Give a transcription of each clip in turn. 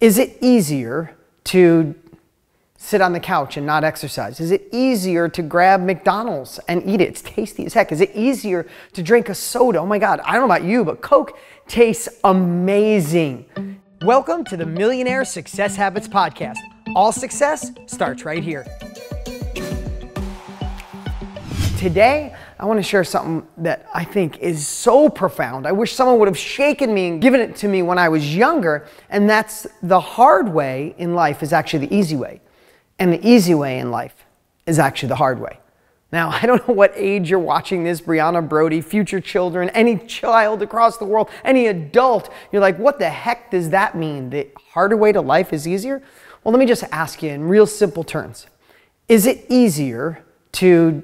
Is it easier to sit on the couch and not exercise? Is it easier to grab McDonald's and eat it? It's tasty as heck. Is it easier to drink a soda? Oh my God, I don't know about you, but Coke tastes amazing. Welcome to the Millionaire Success Habits Podcast. All success starts right here. Today, I want to share something that I think is so profound. I wish someone would have shaken me and given it to me when I was younger, and that's the hard way in life is actually the easy way. And the easy way in life is actually the hard way. Now, I don't know what age you're watching this, Brianna Brody, future children, any child across the world, any adult. You're like, what the heck does that mean? The harder way to life is easier? Well, let me just ask you in real simple terms Is it easier to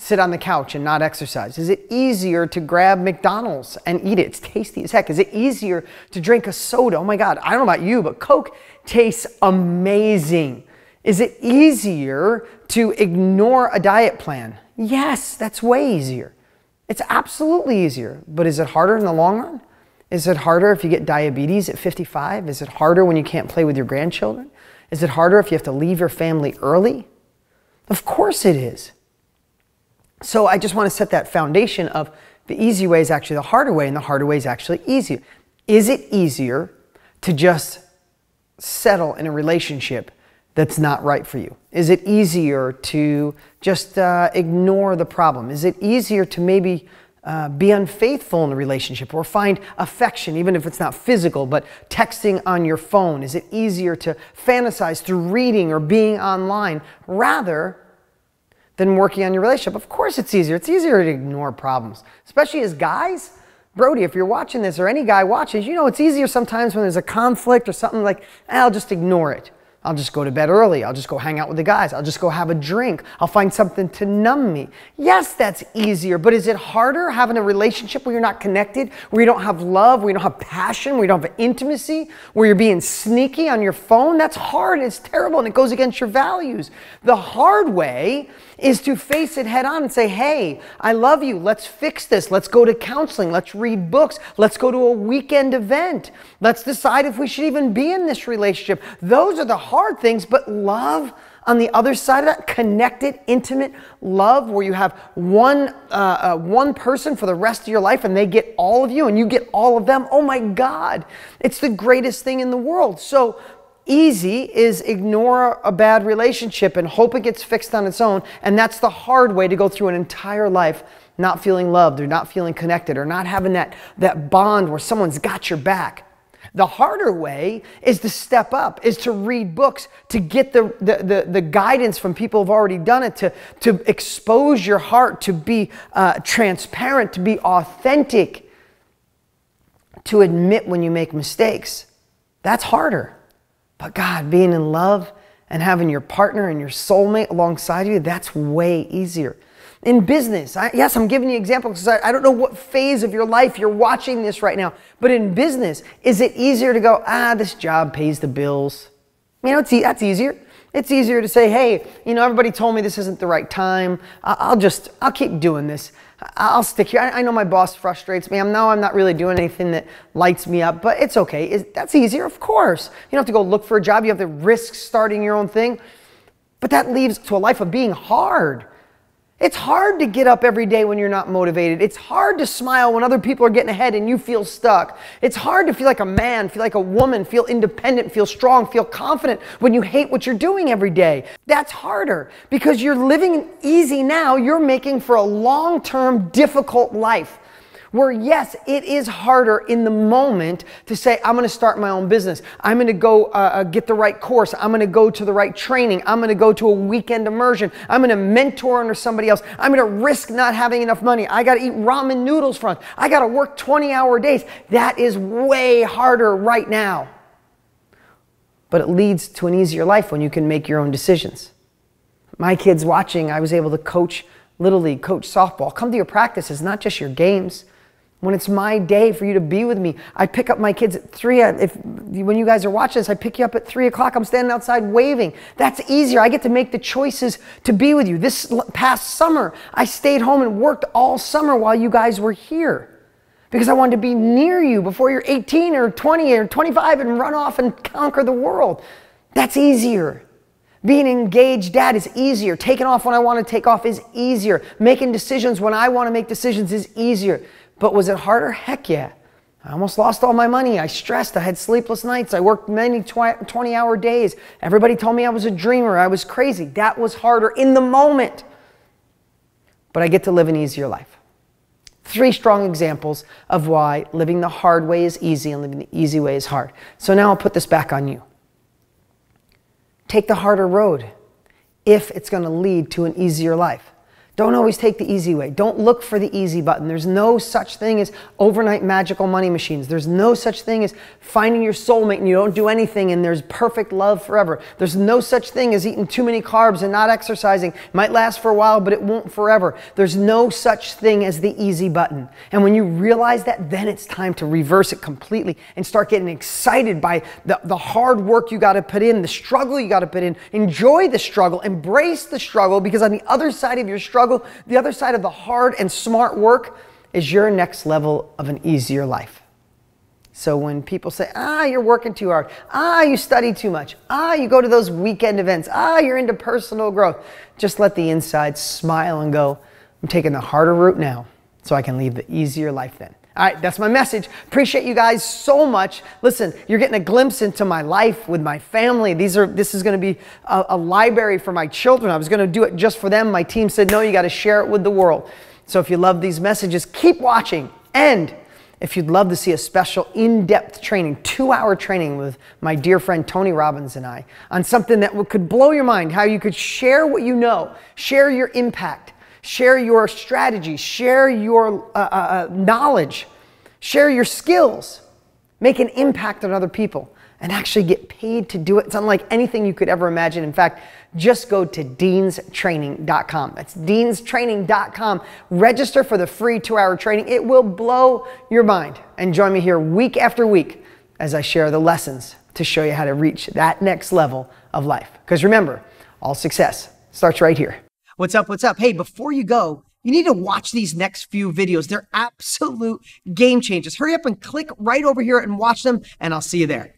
sit on the couch and not exercise? Is it easier to grab McDonald's and eat it? It's tasty as heck. Is it easier to drink a soda? Oh my God, I don't know about you, but Coke tastes amazing. Is it easier to ignore a diet plan? Yes, that's way easier. It's absolutely easier, but is it harder in the long run? Is it harder if you get diabetes at 55? Is it harder when you can't play with your grandchildren? Is it harder if you have to leave your family early? Of course it is. So I just want to set that foundation of the easy way is actually the harder way, and the harder way is actually easier. Is it easier to just settle in a relationship that's not right for you? Is it easier to just uh, ignore the problem? Is it easier to maybe uh, be unfaithful in a relationship or find affection, even if it's not physical, but texting on your phone? Is it easier to fantasize through reading or being online rather than working on your relationship. Of course, it's easier. It's easier to ignore problems, especially as guys. Brody, if you're watching this or any guy watches, you know it's easier sometimes when there's a conflict or something like, eh, I'll just ignore it. I'll just go to bed early. I'll just go hang out with the guys. I'll just go have a drink. I'll find something to numb me. Yes, that's easier, but is it harder having a relationship where you're not connected, where you don't have love, where you don't have passion, where you don't have intimacy, where you're being sneaky on your phone? That's hard. It's terrible and it goes against your values. The hard way is to face it head on and say, hey, I love you. Let's fix this. Let's go to counseling. Let's read books. Let's go to a weekend event. Let's decide if we should even be in this relationship. Those are the hard things, but love on the other side of that, connected, intimate love where you have one, uh, uh, one person for the rest of your life and they get all of you and you get all of them. Oh my God, it's the greatest thing in the world. So easy is ignore a bad relationship and hope it gets fixed on its own. And that's the hard way to go through an entire life not feeling loved or not feeling connected or not having that, that bond where someone's got your back. The harder way is to step up, is to read books, to get the, the, the, the guidance from people who've already done it, to, to expose your heart, to be uh, transparent, to be authentic, to admit when you make mistakes. That's harder. But God, being in love and having your partner and your soulmate alongside you, that's way easier. In business, I, yes, I'm giving you examples because I, I don't know what phase of your life you're watching this right now. But in business, is it easier to go, ah, this job pays the bills? You know, it's, that's easier. It's easier to say, hey, you know, everybody told me this isn't the right time. I'll just, I'll keep doing this. I'll stick here. I know my boss frustrates me. I'm now I'm not really doing anything that lights me up, but it's okay. That's easier, of course. You don't have to go look for a job. You have to risk starting your own thing. But that leads to a life of being hard. It's hard to get up every day when you're not motivated. It's hard to smile when other people are getting ahead and you feel stuck. It's hard to feel like a man, feel like a woman, feel independent, feel strong, feel confident when you hate what you're doing every day. That's harder because you're living easy now. You're making for a long term difficult life. Where, yes, it is harder in the moment to say, I'm going to start my own business. I'm going to go uh, uh get the right course. I'm going to go to the right training. I'm going to go to a weekend immersion. I'm going to mentor under somebody else. I'm going to risk not having enough money. I got to eat ramen noodles from. I got to work 20 hour days. That is way harder right now. But it leads to an easier life when you can make your own decisions. My kids watching, I was able to coach Little League, coach softball. Come to your practices, not just your games. When it's my day for you to be with me, I pick up my kids at three. Uh, if when you guys are watching this, I pick you up at three o'clock. I'm standing outside waving. That's easier. I get to make the choices to be with you. This past summer, I stayed home and worked all summer while you guys were here. because I wanted to be near you before you're 18 or 20 or 25 and run off and conquer the world. That's easier. Being engaged dad is easier. Taking off when I want to take off is easier. Making decisions when I want to make decisions is easier. But was it harder? Heck yeah. I almost lost all my money. I stressed. I had sleepless nights. I worked many 20 hour days. Everybody told me I was a dreamer. I was crazy. That was harder in the moment. But I get to live an easier life. Three strong examples of why living the hard way is easy and living the easy way is hard. So now I'll put this back on you. Take the harder road if it's going to lead to an easier life. Don't always take the easy way. Don't look for the easy button. There's no such thing as overnight magical money machines. There's no such thing as finding your soulmate and you don't do anything and there's perfect love forever. There's no such thing as eating too many carbs and not exercising. It might last for a while, but it won't forever. There's no such thing as the easy button. And when you realize that, then it's time to reverse it completely and start getting excited by the, the hard work you got to put in, the struggle you got to put in. Enjoy the struggle, embrace the struggle because on the other side of your struggle, struggle. The other side of the hard and smart work is your next level of an easier life. So when people say, ah, you're working too hard, ah, you study too much, ah, you go to those weekend events, ah, you're into personal growth, just let the inside smile and go, I'm taking the harder route now so I can lead the easier life then. All right, that's my message. Appreciate you guys so much. Listen, you're getting a glimpse into my life with my family. These are this is going to be a, a library for my children. I was going to do it just for them. My team said, "No, you got to share it with the world." So if you love these messages, keep watching. And if you'd love to see a special in-depth training, two-hour training with my dear friend Tony Robbins and I on something that could blow your mind, how you could share what you know, share your impact Share your strategy, share your uh, uh, uh, knowledge, share your skills, make an impact on other people, and actually get paid to do it. It's unlike anything you could ever imagine. In fact, just go to deanstraining.com. That's deanstraining.com. Register for the free two hour training. It will blow your mind. And join me here week after week as I share the lessons to show you how to reach that next level of life. Because remember, all success starts right here. What's up? What's up? Hey, before you go, you need to watch these next few videos. They're absolute game changers. Hurry up and click right over here and watch them, and I'll see you there.